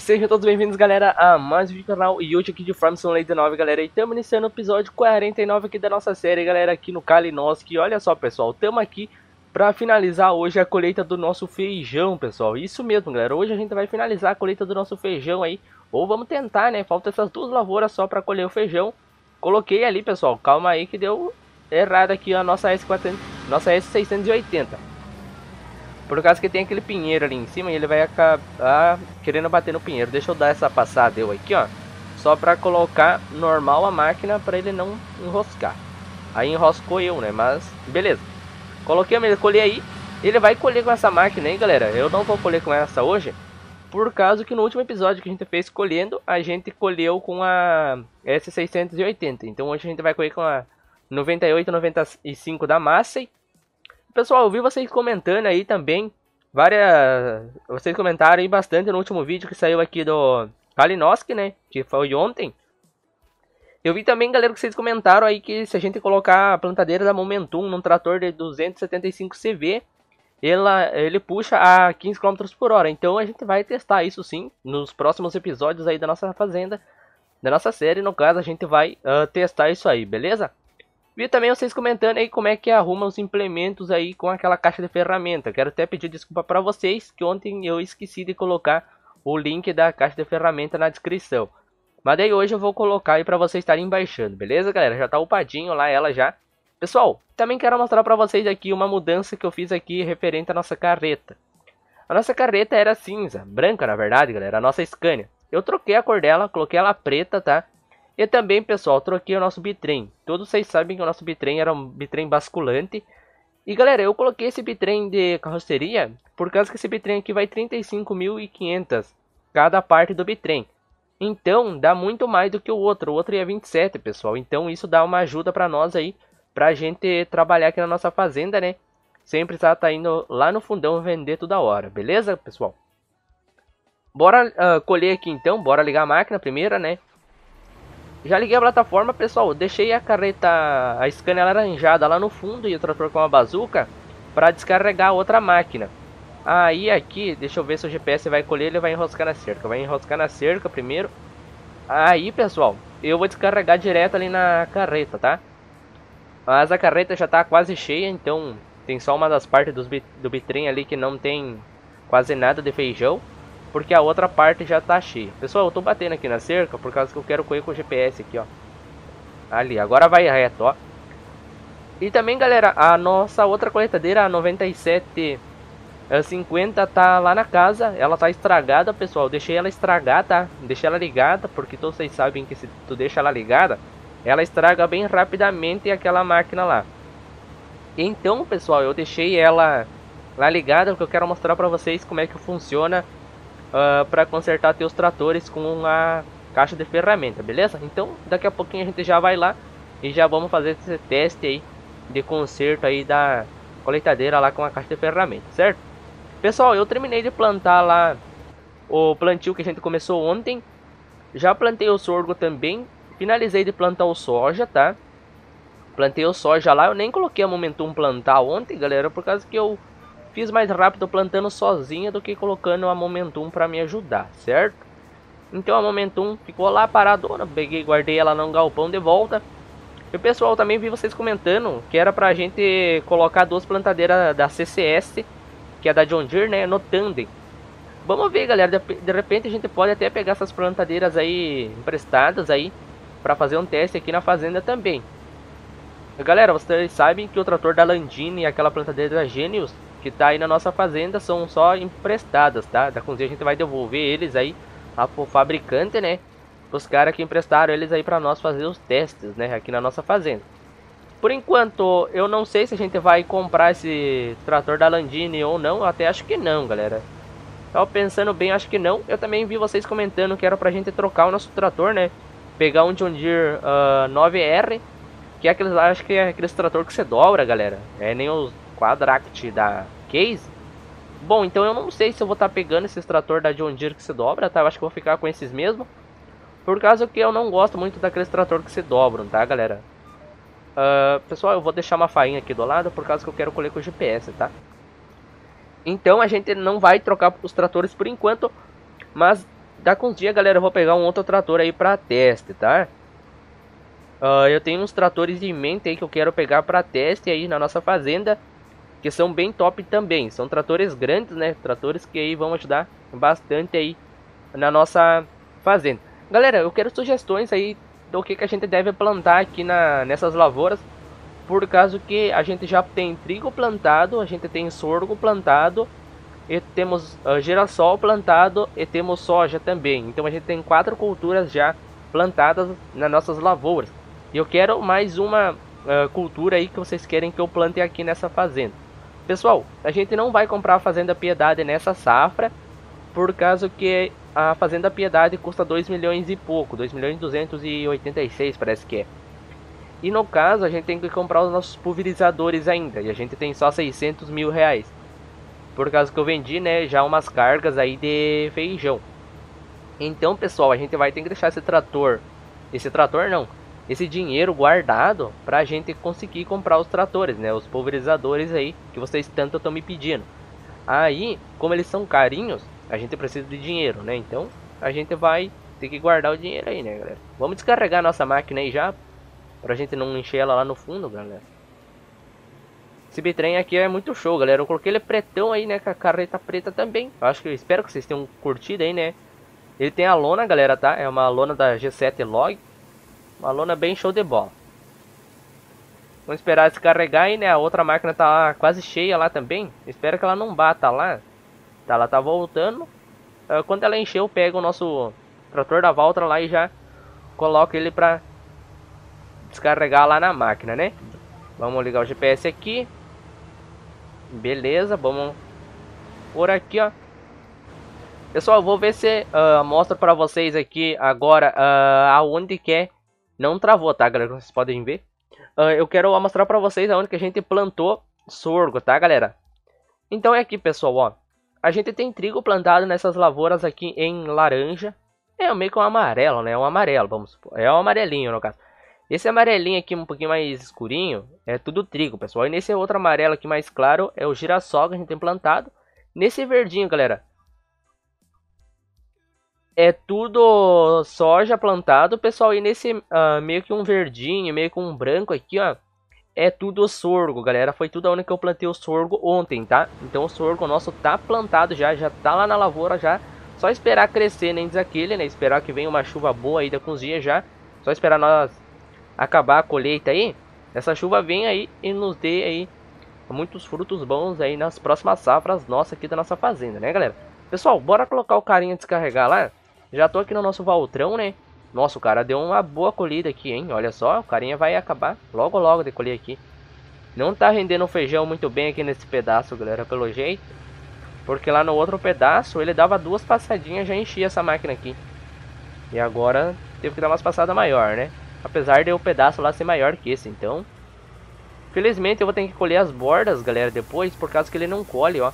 E sejam todos bem-vindos, galera, a mais um vídeo do canal e hoje aqui de Farm Simulator 9, galera, e estamos iniciando o episódio 49 aqui da nossa série, galera, aqui no Kalinoski. Olha só, pessoal, estamos aqui para finalizar hoje a colheita do nosso feijão, pessoal. Isso mesmo, galera, hoje a gente vai finalizar a colheita do nosso feijão aí, ou vamos tentar, né, falta essas duas lavouras só para colher o feijão. Coloquei ali, pessoal, calma aí que deu errado aqui a nossa S400, nossa S680. Por causa que tem aquele pinheiro ali em cima e ele vai acabar querendo bater no pinheiro. Deixa eu dar essa passada eu aqui, ó. Só pra colocar normal a máquina pra ele não enroscar. Aí enroscou eu, né? Mas, beleza. Coloquei a colher aí. Ele vai colher com essa máquina aí, galera. Eu não vou colher com essa hoje. Por causa que no último episódio que a gente fez colhendo, a gente colheu com a S680. Então hoje a gente vai colher com a 98, 95 da Massey Pessoal, eu vi vocês comentando aí também. Várias. Vocês comentaram aí bastante no último vídeo que saiu aqui do Kalinowski, né? Que foi ontem. Eu vi também, galera, que vocês comentaram aí que se a gente colocar a plantadeira da Momentum num trator de 275 CV, ela, ele puxa a 15 km por hora. Então a gente vai testar isso sim nos próximos episódios aí da nossa fazenda, da nossa série. No caso, a gente vai uh, testar isso aí, beleza? Vi também vocês comentando aí como é que arruma os implementos aí com aquela caixa de ferramenta. Quero até pedir desculpa para vocês que ontem eu esqueci de colocar o link da caixa de ferramenta na descrição. Mas daí hoje eu vou colocar aí para vocês estarem baixando, beleza galera? Já tá upadinho lá ela já. Pessoal, também quero mostrar para vocês aqui uma mudança que eu fiz aqui referente à nossa carreta. A nossa carreta era cinza, branca na verdade galera, a nossa Scania. Eu troquei a cor dela, coloquei ela preta, tá? E também, pessoal, troquei o nosso bitrem. Todos vocês sabem que o nosso bitrem era um bitrem basculante. E galera, eu coloquei esse bitrem de carroceria por causa que esse bitrem aqui vai 35.500 cada parte do bitrem. Então, dá muito mais do que o outro. O outro é 27, pessoal. Então, isso dá uma ajuda para nós aí, pra gente trabalhar aqui na nossa fazenda, né? Sem precisar estar tá indo lá no fundão vender toda hora, beleza, pessoal? Bora uh, colher aqui então, bora ligar a máquina primeiro, né? Já liguei a plataforma, pessoal. Deixei a carreta, a Scania laranjada lá no fundo e o trator com a bazuca para descarregar outra máquina. Aí aqui, deixa eu ver se o GPS vai colher, ele vai enroscar na cerca. Vai enroscar na cerca primeiro. Aí, pessoal, eu vou descarregar direto ali na carreta, tá? Mas a carreta já tá quase cheia, então tem só uma das partes do bitrem ali que não tem quase nada de feijão. Porque a outra parte já tá cheia. Pessoal, eu tô batendo aqui na cerca por causa que eu quero correr com o GPS aqui, ó. Ali, agora vai reto, ó. E também, galera, a nossa outra coletadeira, a 9750, tá lá na casa. Ela tá estragada, pessoal. Deixei ela estragar, tá? Deixei ela ligada, porque todos vocês sabem que se tu deixa ela ligada, ela estraga bem rapidamente aquela máquina lá. Então, pessoal, eu deixei ela lá ligada, porque eu quero mostrar pra vocês como é que funciona uh, ah, para consertar teus tratores com a caixa de ferramenta, beleza? Então daqui a pouquinho a gente já vai lá e já vamos fazer esse teste aí de conserto aí da coletadeira lá com a caixa de ferramenta, certo? Pessoal, eu terminei de plantar lá o plantio que a gente começou ontem. Já plantei o sorgo também. Finalizei de plantar o soja, tá? Plantei o soja lá. Eu nem coloquei a Momentum plantar ontem, galera, por causa que eu Fiz mais rápido plantando sozinha do que colocando a Momentum para me ajudar, certo? Então a Momentum ficou lá paradona, peguei guardei ela no galpão de volta. E o pessoal também vi vocês comentando que era pra gente colocar duas plantadeiras da CCS, que é da John Deere, né, no tandem. Vamos ver, galera, de, de repente a gente pode até pegar essas plantadeiras aí emprestadas aí para fazer um teste aqui na fazenda também. Galera, vocês sabem que o trator da Landini e aquela plantadeira da Genius que tá aí na nossa fazenda são só emprestadas, tá? Da Conzil a gente vai devolver eles aí pro fabricante, né? Os caras que emprestaram eles aí para nós fazer os testes, né? Aqui na nossa fazenda. Por enquanto, eu não sei se a gente vai comprar esse trator da Landini ou não. Eu até acho que não, galera. Tava pensando bem, acho que não. Eu também vi vocês comentando que era pra gente trocar o nosso trator, né? Pegar um John Deere uh, ah, 9R. Que é aqueles, acho que é aqueles trator que você dobra, galera. É nem os Quadract da Case. Bom, então eu não sei se eu vou estar tá pegando esse extrator da John Deere que se dobra, tá? Eu acho que vou ficar com esses mesmo. Por causa que eu não gosto muito daquele extrator que se dobram, tá, galera? Uh, pessoal, eu vou deixar uma fainha aqui do lado por causa que eu quero colher com o GPS, tá? Então a gente não vai trocar os tratores por enquanto, mas daqui uns dias, galera, eu vou pegar um outro trator aí pra teste, tá? Uh, eu tenho uns tratores em mente aí que eu quero pegar para teste aí na nossa fazenda, que são bem top também. São tratores grandes, né? Tratores que aí vão ajudar bastante aí na nossa fazenda. Galera, eu quero sugestões aí do que, que a gente deve plantar aqui na, nessas lavouras. Por causa que a gente já tem trigo plantado, a gente tem sorgo plantado, e temos uh, girassol plantado e temos soja também. Então a gente tem quatro culturas já plantadas nas nossas lavouras. E eu quero mais uma uh, cultura aí que vocês querem que eu plante aqui nessa fazenda. Pessoal, a gente não vai comprar a Fazenda Piedade nessa safra, por causa que a Fazenda Piedade custa 2 milhões e pouco, 2 milhões e 286 parece que é. E no caso a gente tem que comprar os nossos pulverizadores ainda, e a gente tem só 600 mil reais. Por causa que eu vendi né, já umas cargas aí de feijão. Então pessoal, a gente vai ter que deixar esse trator, esse trator não, esse dinheiro guardado para a gente conseguir comprar os tratores, né? Os pulverizadores aí que vocês tanto estão me pedindo. Aí, como eles são carinhos, a gente precisa de dinheiro, né? Então, a gente vai ter que guardar o dinheiro aí, né, galera? Vamos descarregar nossa máquina aí já, pra gente não encher ela lá no fundo, galera. Esse bitrem aqui é muito show, galera. Eu coloquei ele pretão aí, né, com a carreta preta também. Eu acho que eu espero que vocês tenham curtido aí, né? Ele tem a lona, galera, tá? É uma lona da G7 Log. Uma lona bem show de bola. Vamos esperar descarregar aí, né? A outra máquina tá quase cheia lá também. Espero que ela não bata lá. Tá, ela tá voltando. Uh, quando ela encher, eu pego o nosso trator da Valtra lá e já coloco ele pra descarregar lá na máquina, né? Vamos ligar o GPS aqui. Beleza, vamos por aqui, ó. Pessoal, vou ver se uh, mostra pra vocês aqui agora uh, aonde que é não travou, tá, galera? Vocês podem ver. Uh, eu quero mostrar pra vocês aonde que a gente plantou sorgo, tá, galera? Então é aqui, pessoal, ó. A gente tem trigo plantado nessas lavouras aqui em laranja. É meio que um amarelo, né? Um amarelo, vamos supor. É um amarelinho, no caso. Esse amarelinho aqui um pouquinho mais escurinho é tudo trigo, pessoal. E nesse outro amarelo aqui mais claro é o girassol que a gente tem plantado. Nesse verdinho, galera, é tudo soja plantado, pessoal. E nesse uh, meio que um verdinho, meio que um branco aqui, ó. É tudo sorgo, galera. Foi tudo onde que eu plantei o sorgo ontem, tá? Então o sorgo nosso tá plantado já, já tá lá na lavoura já. Só esperar crescer, nem diz aquele, né? Esperar que venha uma chuva boa aí uns dias já. Só esperar nós acabar a colheita aí. Essa chuva vem aí e nos dê aí muitos frutos bons aí nas próximas safras nossas aqui da nossa fazenda, né, galera? Pessoal, bora colocar o carinha descarregar lá. Já tô aqui no nosso Valtrão, né? Nossa, o cara deu uma boa colhida aqui, hein? Olha só, o carinha vai acabar logo logo de colher aqui. Não tá rendendo feijão muito bem aqui nesse pedaço, galera, pelo jeito. Porque lá no outro pedaço, ele dava duas passadinhas já enchia essa máquina aqui. E agora teve que dar umas passadas maior, né? Apesar de o pedaço lá ser maior que esse, então... Felizmente eu vou ter que colher as bordas, galera, depois, por causa que ele não colhe, ó.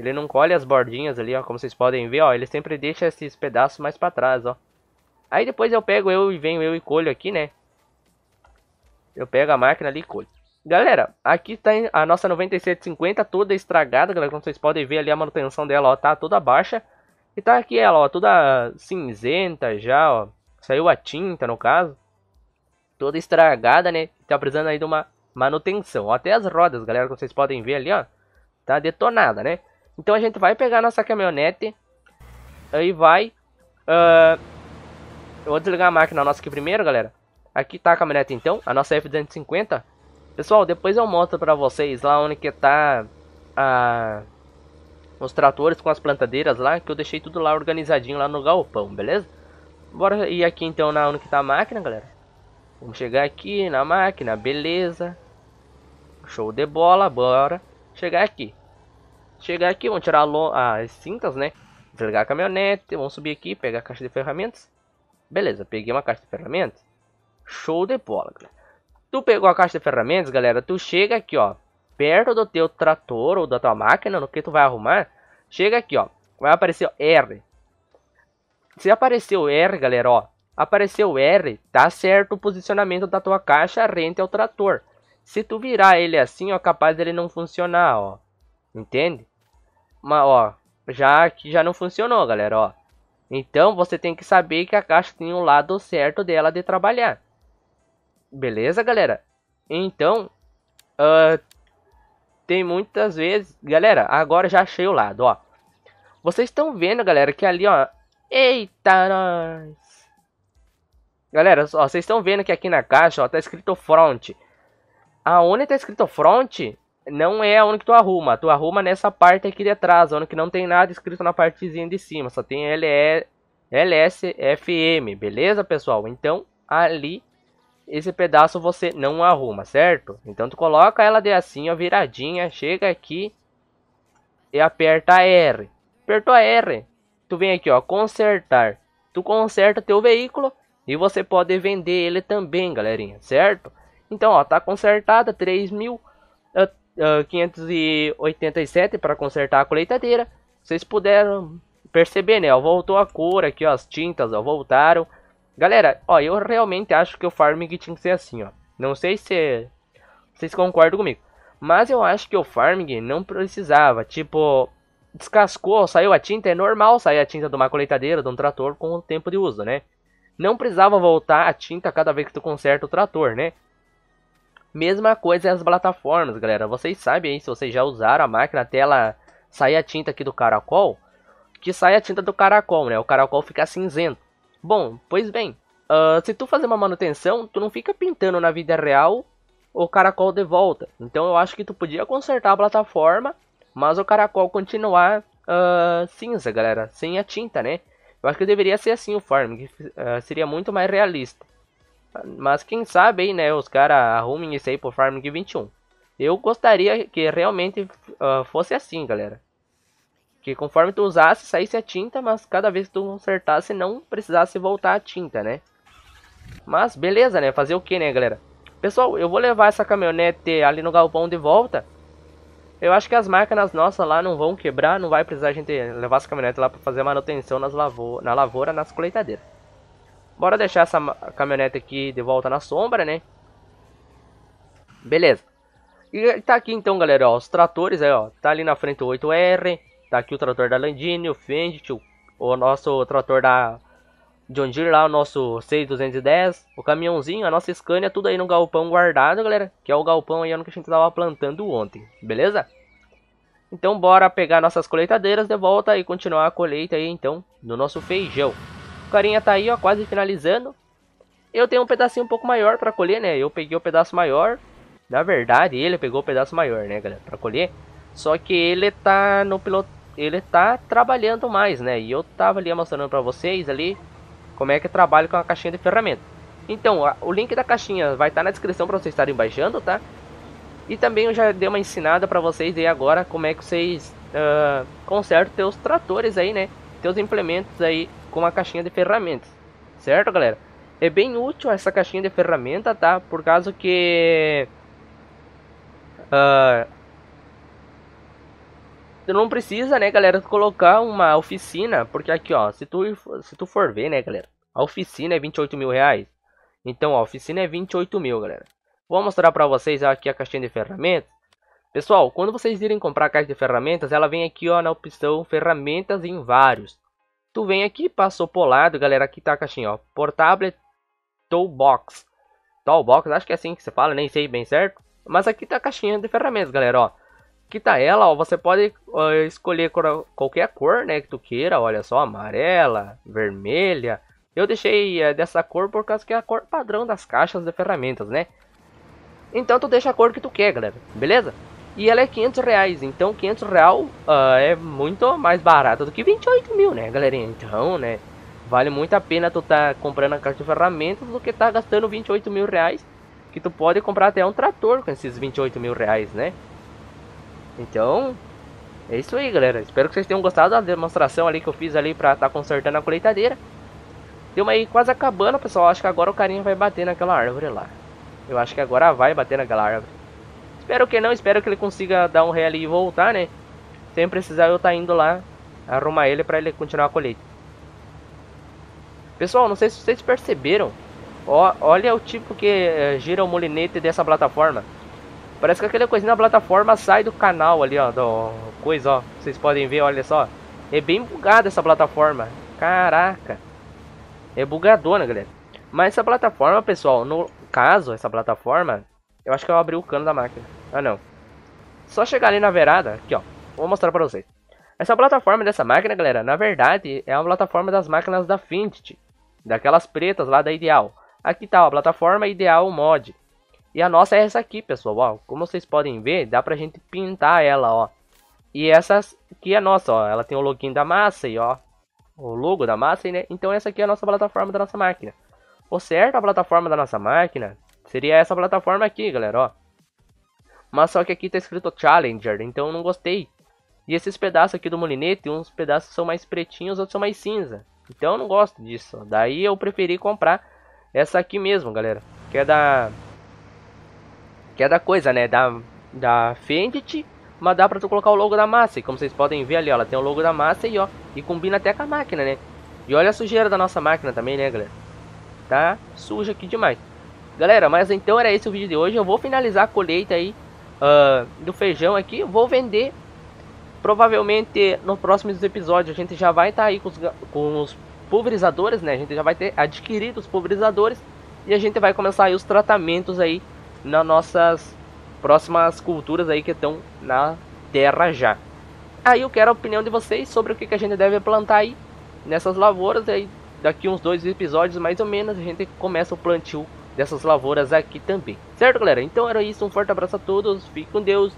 Ele não colhe as bordinhas ali, ó, como vocês podem ver, ó. Ele sempre deixa esses pedaços mais pra trás, ó. Aí depois eu pego eu e venho eu e colho aqui, né? Eu pego a máquina ali e colho. Galera, aqui tá a nossa 9750 toda estragada, galera. Como vocês podem ver ali a manutenção dela, ó, tá toda baixa. E tá aqui ela, ó, toda cinzenta já, ó. Saiu a tinta, no caso. Toda estragada, né? Tá precisando aí de uma manutenção. Até as rodas, galera, como vocês podem ver ali, ó. Tá detonada, né? Então a gente vai pegar nossa caminhonete. Aí vai. Uh, eu vou desligar a máquina nossa aqui primeiro, galera. Aqui tá a caminhonete então, a nossa F-250. Pessoal, depois eu mostro pra vocês lá onde que tá a, os tratores com as plantadeiras lá. Que eu deixei tudo lá organizadinho lá no galpão, beleza? Bora ir aqui então na onde que tá a máquina, galera. Vamos chegar aqui na máquina, beleza. Show de bola, bora chegar aqui. Chegar aqui, vamos tirar as cintas, né? Desligar a caminhonete, vamos subir aqui, pegar a caixa de ferramentas. Beleza, peguei uma caixa de ferramentas. Show de bola, galera. Tu pegou a caixa de ferramentas, galera, tu chega aqui, ó. Perto do teu trator ou da tua máquina, no que tu vai arrumar. Chega aqui, ó. Vai aparecer ó, R. Se apareceu R, galera, ó. Apareceu R, tá certo o posicionamento da tua caixa rente ao trator. Se tu virar ele assim, ó, capaz dele não funcionar, ó. Entende? Mas, ó, já que já não funcionou, galera, ó. Então você tem que saber que a caixa tem um lado certo dela de trabalhar. Beleza, galera? Então, uh, tem muitas vezes... Galera, agora já achei o lado, ó. Vocês estão vendo, galera, que ali, ó... Eita, nós! Galera, ó, vocês estão vendo que aqui na caixa, ó, tá escrito front. Aonde tá escrito front, não é onde que tu arruma. Tu arruma nessa parte aqui de trás, onde que não tem nada escrito na partezinha de cima. Só tem LSFM, beleza, pessoal? Então, ali, esse pedaço você não arruma, certo? Então, tu coloca ela de assim, ó, viradinha, chega aqui e aperta R. Apertou a R, tu vem aqui, ó, consertar. Tu conserta teu veículo e você pode vender ele também, galerinha, certo? Então, ó, tá consertada, 3 mil. Uh, 587 para consertar a colheitadeira. Vocês puderam perceber, né? Ó, voltou a cor aqui, ó, as tintas ó, voltaram. Galera, ó, eu realmente acho que o farming tinha que ser assim, ó. Não sei se vocês concordam comigo. Mas eu acho que o farming não precisava. Tipo, descascou, saiu a tinta. É normal sair a tinta de uma colheitadeira, de um trator com o tempo de uso, né? Não precisava voltar a tinta cada vez que tu conserta o trator, né? Mesma coisa as plataformas, galera. Vocês sabem aí, se vocês já usaram a máquina até ela sair a tinta aqui do caracol, que sai a tinta do caracol, né? O caracol fica cinzento. Bom, pois bem, uh, se tu fazer uma manutenção, tu não fica pintando na vida real o caracol de volta. Então eu acho que tu podia consertar a plataforma, mas o caracol continuar uh, cinza, galera, sem a tinta, né? Eu acho que deveria ser assim o farm, que uh, seria muito mais realista. Mas quem sabe aí, né, os caras arrumem isso aí pro Farming 21. Eu gostaria que realmente uh, fosse assim, galera. Que conforme tu usasse, saísse a tinta, mas cada vez que tu consertasse, não precisasse voltar a tinta, né? Mas beleza, né? Fazer o que, né, galera? Pessoal, eu vou levar essa caminhonete ali no galpão de volta. Eu acho que as máquinas nossas lá não vão quebrar, não vai precisar a gente levar essa caminhonete lá para fazer manutenção nas lavo na lavoura, nas colheitadeiras. Bora deixar essa caminhonete aqui de volta na sombra, né? Beleza. E tá aqui então, galera, ó, os tratores aí, ó. Tá ali na frente o 8R, tá aqui o trator da Landini, o Fendt, o, o nosso trator da John Deere lá, o nosso 6210, o caminhãozinho, a nossa Scania, tudo aí no galpão guardado, galera. Que é o galpão aí onde a gente tava plantando ontem, beleza? Então bora pegar nossas colheitadeiras de volta e continuar a colheita aí então do nosso feijão. O carinha tá aí, ó, quase finalizando. Eu tenho um pedacinho um pouco maior para colher, né? Eu peguei o pedaço maior. Na verdade, ele pegou o pedaço maior, né, galera? Para colher. Só que ele tá no piloto... Ele tá trabalhando mais, né? E eu tava ali mostrando para vocês ali como é que trabalha com a caixinha de ferramenta. Então, o link da caixinha vai estar tá na descrição para vocês estarem baixando, tá? E também eu já dei uma ensinada para vocês aí agora como é que vocês uh, consertam teus tratores aí, né? Teus implementos aí com a caixinha de ferramentas, certo, galera? É bem útil essa caixinha de ferramenta, tá? Por causa que uh, tu não precisa, né, galera, colocar uma oficina, porque aqui, ó, se tu se tu for ver, né, galera, a oficina é 28 mil reais. Então, a oficina é 28 mil, galera. Vou mostrar para vocês aqui a caixinha de ferramentas. Pessoal, quando vocês irem comprar a caixa de ferramentas, ela vem aqui ó, na opção ferramentas em vários. Tu vem aqui, passou pro lado, galera, aqui tá a caixinha, ó. Portable Toolbox. Toolbox, acho que é assim que você fala, nem sei bem certo. Mas aqui tá a caixinha de ferramentas, galera, ó. Aqui tá ela, ó. Você pode ó, escolher cor, qualquer cor, né, que tu queira. Olha só, amarela, vermelha. Eu deixei é, dessa cor por causa que é a cor padrão das caixas de ferramentas, né? Então tu deixa a cor que tu quer, galera. Beleza? E ela é 500 reais, então 500 real uh, é muito mais barato do que 28 mil, né, galerinha? Então, né, vale muito a pena tu tá comprando a caixa de ferramentas do que tá gastando 28 mil reais, que tu pode comprar até um trator com esses 28 mil reais, né? Então, é isso aí, galera. Espero que vocês tenham gostado da demonstração ali que eu fiz ali pra tá consertando a colheitadeira. Deu uma aí quase acabando, pessoal. Acho que agora o carinha vai bater naquela árvore lá. Eu acho que agora vai bater naquela árvore. Espero que não, espero que ele consiga dar um ré ali e voltar, né? Sem precisar eu estar tá indo lá arrumar ele para ele continuar a colheita. Pessoal, não sei se vocês perceberam. Ó, olha o tipo que é, gira o molinete dessa plataforma. Parece que aquela coisinha da plataforma sai do canal ali, ó. Do coisa, ó. Vocês podem ver, olha só. É bem bugada essa plataforma. Caraca. É bugadona, galera. Mas essa plataforma, pessoal, no caso, essa plataforma, eu acho que eu abri o cano da máquina. Ah, não. Só chegar ali na verada, aqui, ó. Vou mostrar pra vocês. Essa plataforma dessa máquina, galera, na verdade, é uma plataforma das máquinas da Finity. Daquelas pretas lá da Ideal. Aqui tá, ó, a plataforma Ideal Mod. E a nossa é essa aqui, pessoal, ó. Como vocês podem ver, dá pra gente pintar ela, ó. E essa aqui é nossa, ó. Ela tem o login da massa e, ó. O logo da massa, né? Então essa aqui é a nossa plataforma da nossa máquina. O certo a plataforma da nossa máquina seria essa plataforma aqui, galera, ó. Mas só que aqui tá escrito Challenger, então eu não gostei. E esses pedaços aqui do molinete, uns pedaços são mais pretinhos, outros são mais cinza. Então eu não gosto disso. Daí eu preferi comprar essa aqui mesmo, galera. Que é da... Que é da coisa, né? Da, da Fendt. Mas dá pra tu colocar o logo da massa. E como vocês podem ver ali, ó. Ela tem o logo da massa e ó. E combina até com a máquina, né? E olha a sujeira da nossa máquina também, né, galera? Tá suja aqui demais. Galera, mas então era esse o vídeo de hoje. Eu vou finalizar a colheita aí uh, do feijão aqui. Vou vender Provavelmente nos próximos episódios a gente já vai estar tá aí com os, com os pulverizadores, né? A gente já vai ter adquirido os pulverizadores e a gente vai começar aí os tratamentos aí nas nossas próximas culturas aí que estão na terra já. Aí eu quero a opinião de vocês sobre o que, que a gente deve plantar aí nessas lavouras aí daqui uns dois episódios mais ou menos a gente começa o plantio dessas lavouras aqui também. Certo, galera? Então era isso, um forte abraço a todos, fique com Deus.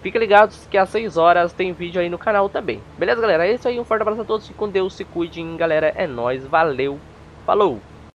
Fiquem ligados que às 6 horas tem vídeo aí no canal também. Beleza, galera? É isso aí. Um forte abraço a todos. Fique com Deus. Se cuidem, galera. É nóis. Valeu. Falou.